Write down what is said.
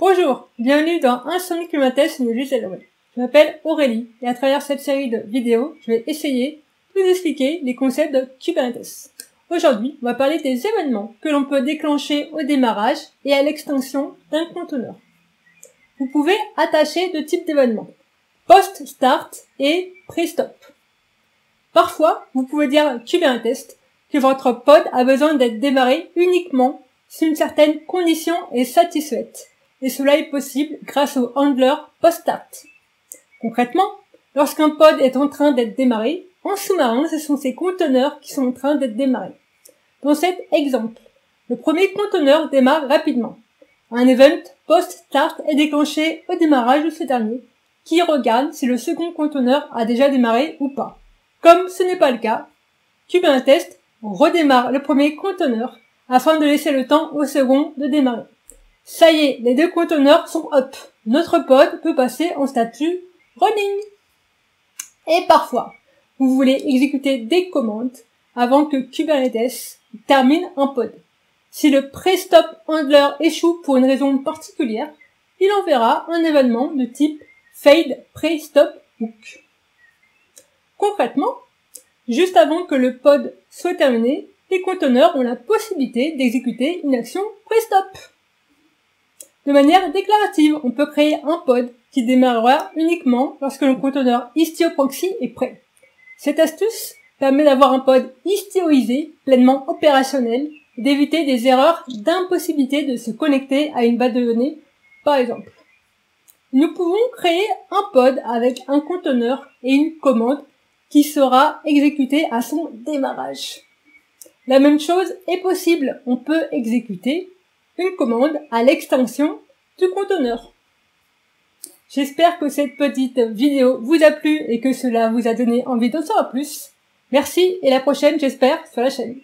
Bonjour, bienvenue dans Insomnie Kubernetes de Gisèle Je m'appelle Aurélie et à travers cette série de vidéos, je vais essayer de vous expliquer les concepts de Kubernetes. Aujourd'hui, on va parler des événements que l'on peut déclencher au démarrage et à l'extension d'un conteneur. Vous pouvez attacher deux types d'événements, post-start et pre-stop. Parfois, vous pouvez dire Kubernetes que votre pod a besoin d'être démarré uniquement si une certaine condition est satisfaite. Et cela est possible grâce au handler post-start. Concrètement, lorsqu'un pod est en train d'être démarré, en sous-marin, ce sont ces conteneurs qui sont en train d'être démarrés. Dans cet exemple, le premier conteneur démarre rapidement. Un event post-start est déclenché au démarrage de ce dernier, qui regarde si le second conteneur a déjà démarré ou pas. Comme ce n'est pas le cas, Kubernetes redémarre le premier conteneur afin de laisser le temps au second de démarrer. Ça y est, les deux conteneurs sont up. Notre pod peut passer en statut running. Et parfois, vous voulez exécuter des commandes avant que Kubernetes termine un pod. Si le pre-stop handler échoue pour une raison particulière, il enverra un événement de type fade pre-stop hook. Concrètement, juste avant que le pod soit terminé, les conteneurs ont la possibilité d'exécuter une action pre-stop. De manière déclarative, on peut créer un pod qui démarrera uniquement lorsque le conteneur Istio Proxy est prêt. Cette astuce permet d'avoir un pod istioisé, pleinement opérationnel, et d'éviter des erreurs d'impossibilité de se connecter à une base de données, par exemple. Nous pouvons créer un pod avec un conteneur et une commande qui sera exécutée à son démarrage. La même chose est possible. On peut exécuter une commande à l'extension du conteneur. J'espère que cette petite vidéo vous a plu et que cela vous a donné envie d'en savoir plus. Merci et la prochaine j'espère sur la chaîne.